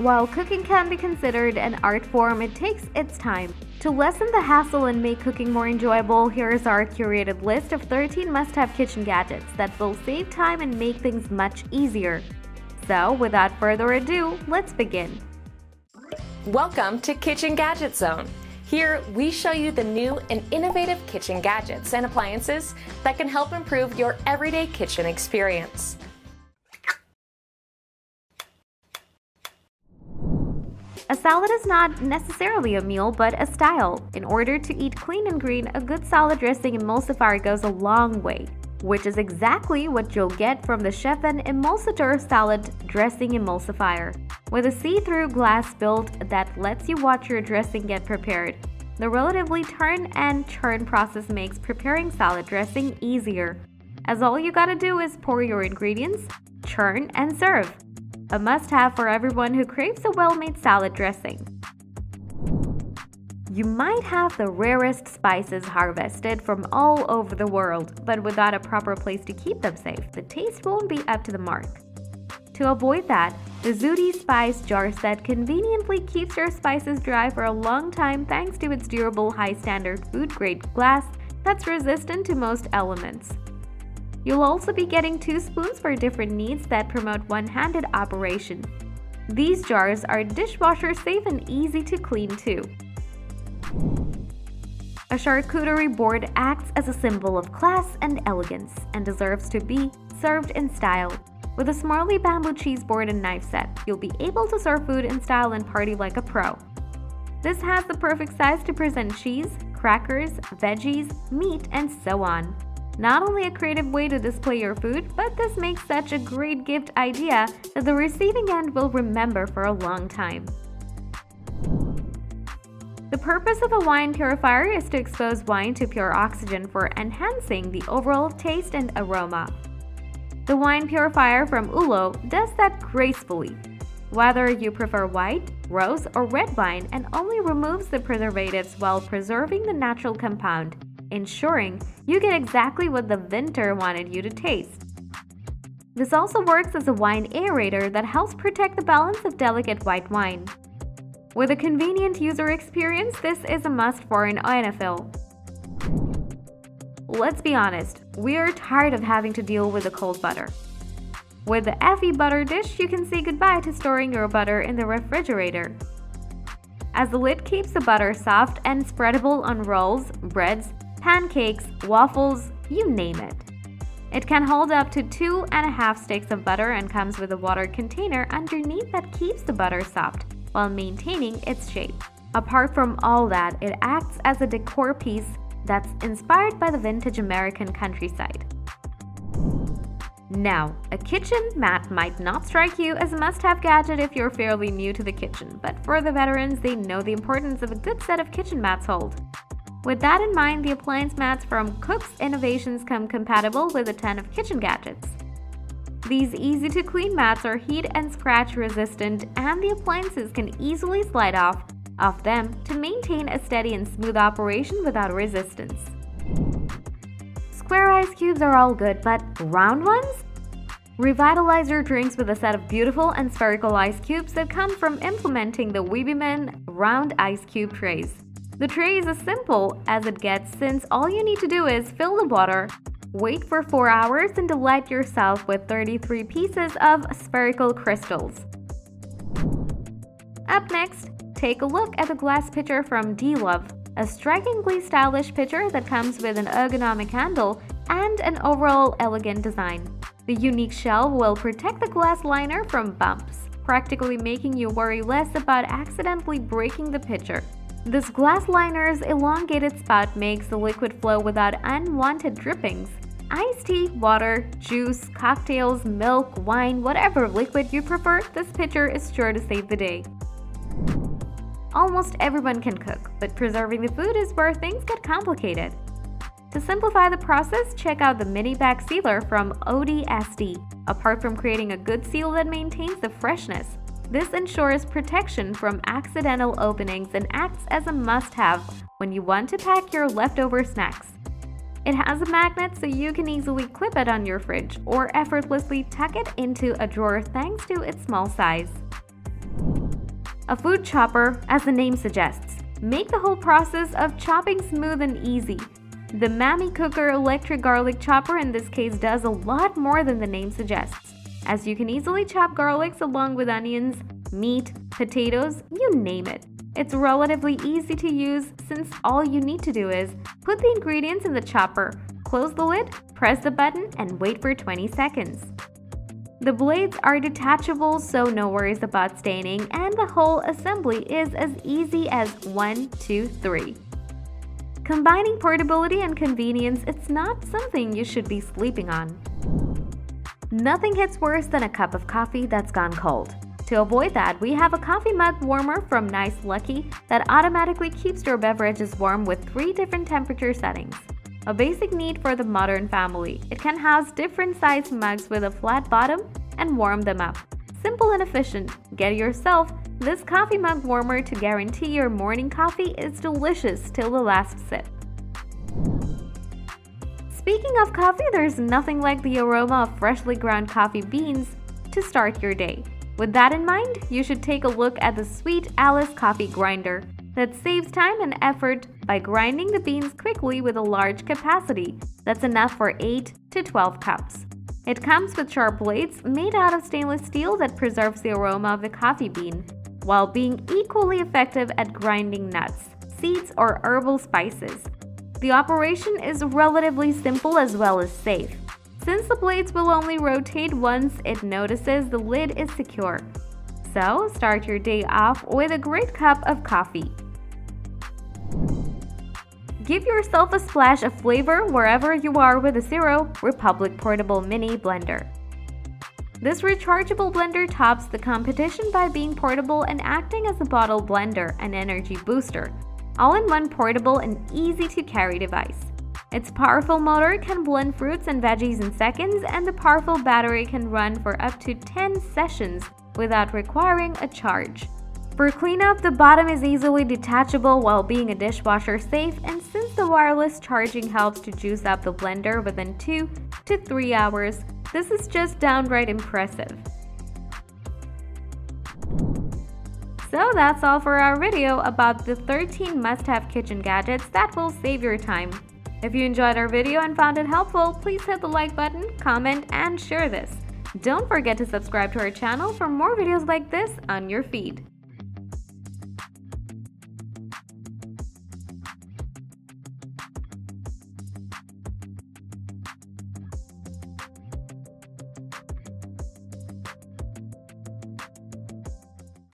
While cooking can be considered an art form, it takes its time. To lessen the hassle and make cooking more enjoyable, here is our curated list of 13 must have kitchen gadgets that will save time and make things much easier. So, without further ado, let's begin. Welcome to Kitchen Gadget Zone. Here, we show you the new and innovative kitchen gadgets and appliances that can help improve your everyday kitchen experience. A salad is not necessarily a meal, but a style. In order to eat clean and green, a good salad dressing emulsifier goes a long way, which is exactly what you'll get from the Chef'n Emulstir Salad Dressing Emulsifier. With a see-through glass build that lets you watch your dressing get prepared, the relatively turn and churn process makes preparing salad dressing easier, as all you gotta do is pour your ingredients, churn, and serve a must-have for everyone who craves a well-made salad dressing. You might have the rarest spices harvested from all over the world, but without a proper place to keep them safe, the taste won't be up to the mark. To avoid that, the ZUUTII Spice Jar Set conveniently keeps your spices dry for a long time thanks to its durable high-standard food-grade glass that's resistant to most elements. You'll also be getting two spoons for different needs that promote one-handed operation. These jars are dishwasher safe and easy to clean too. A charcuterie board acts as a symbol of class and elegance and deserves to be served in style. With a SMIRLY bamboo cheese board and knife set, you'll be able to serve food in style and party like a pro. This has the perfect size to present cheese, crackers, veggies, meat, and so on. Not only a creative way to display your food, but this makes such a great gift idea that the receiving end will remember for a long time. The purpose of a wine purifier is to expose wine to pure oxygen for enhancing the overall taste and aroma. The wine purifier from Ullo does that gracefully. Whether you prefer white, rose, or red wine and only removes the preservatives while preserving the natural compound, ensuring you get exactly what the vintner wanted you to taste. This also works as a wine aerator that helps protect the balance of delicate white wine. With a convenient user experience, this is a must for an oenophile. Let's be honest, we are tired of having to deal with the cold butter. With the FE butter dish, you can say goodbye to storing your butter in the refrigerator. As the lid keeps the butter soft and spreadable on rolls, breads, pancakes, waffles, you name it. It can hold up to two and a half sticks of butter and comes with a water container underneath that keeps the butter soft while maintaining its shape. Apart from all that, it acts as a decor piece that's inspired by the vintage American countryside. Now, a kitchen mat might not strike you as a must-have gadget if you're fairly new to the kitchen, but for the veterans, they know the importance of a good set of kitchen mats hold. With that in mind, the appliance mats from Cook's Innovations come compatible with a ton of kitchen gadgets. These easy to clean mats are heat and scratch resistant and the appliances can easily slide off of them to maintain a steady and smooth operation without resistance. Square ice cubes are all good, but round ones? Revitalize your drinks with a set of beautiful and spherical ice cubes that come from implementing the WIBIMEN round ice cube trays. The tray is as simple as it gets since all you need to do is fill the water, wait for 4 hours and delight yourself with 33 pieces of spherical crystals. Up next, take a look at the glass pitcher from Delove, a strikingly stylish pitcher that comes with an ergonomic handle and an overall elegant design. The unique shell will protect the glass liner from bumps, practically making you worry less about accidentally breaking the pitcher. This glass liner's elongated spout makes the liquid flow without unwanted drippings. Iced tea, water, juice, cocktails, milk, wine, whatever liquid you prefer, this pitcher is sure to save the day. Almost everyone can cook, but preserving the food is where things get complicated. To simplify the process, check out the mini bag sealer from ODSD. Apart from creating a good seal that maintains the freshness, this ensures protection from accidental openings and acts as a must-have when you want to pack your leftover snacks. It has a magnet so you can easily clip it on your fridge or effortlessly tuck it into a drawer thanks to its small size. A food chopper, as the name suggests, make the whole process of chopping smooth and easy. The Mamicooker electric garlic chopper in this case does a lot more than the name suggests, as you can easily chop garlics along with onions, meat, potatoes, you name it. It's relatively easy to use since all you need to do is put the ingredients in the chopper, close the lid, press the button, and wait for 20 seconds. The blades are detachable so no worries about staining and the whole assembly is as easy as 1, 2, 3. Combining portability and convenience, it's not something you should be sleeping on. Nothing hits worse than a cup of coffee that's gone cold. To avoid that, we have a coffee mug warmer from Nicelucky that automatically keeps your beverages warm with three different temperature settings. A basic need for the modern family, it can house different sized mugs with a flat bottom and warm them up. Simple and efficient. Get yourself this coffee mug warmer to guarantee your morning coffee is delicious till the last sip. Speaking of coffee, there's nothing like the aroma of freshly ground coffee beans to start your day. With that in mind, you should take a look at the Sweet Alice Coffee Grinder that saves time and effort by grinding the beans quickly with a large capacity that's enough for 8 to 12 cups. It comes with sharp blades made out of stainless steel that preserves the aroma of the coffee bean, while being equally effective at grinding nuts, seeds, or herbal spices. The operation is relatively simple as well as safe. Since the blades will only rotate once it notices the lid is secure. So, start your day off with a great cup of coffee. Give yourself a splash of flavor wherever you are with the Ciro Republic Portable Mini Blender. This rechargeable blender tops the competition by being portable and acting as a bottle blender and energy booster, all in one portable and easy to carry device. Its powerful motor can blend fruits and veggies in seconds, and the powerful battery can run for up to 10 sessions without requiring a charge. For cleanup, the bottom is easily detachable while being a dishwasher safe and since the wireless charging helps to juice up the blender within 2 to 3 hours, this is just downright impressive. So that's all for our video about the 13 must-have kitchen gadgets that will save your time. If you enjoyed our video and found it helpful, please hit the like button, comment, and share this. Don't forget to subscribe to our channel for more videos like this on your feed.